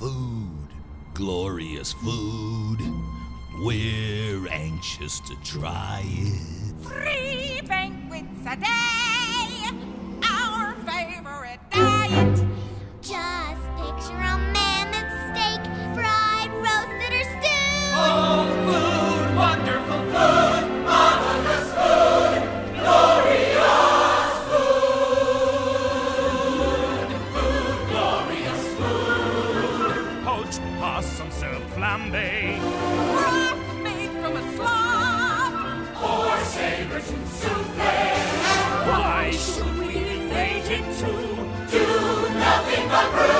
food, glorious food. We're anxious to try it. Three banquets a day, our favorite diet. Just picture a mammoth steak, fried, roasted, or stewed. Oh, food, wonderful food. possum served flambe. Broth made from a slob. Or saber to souffle. Why should we invade it too? Do nothing but brew.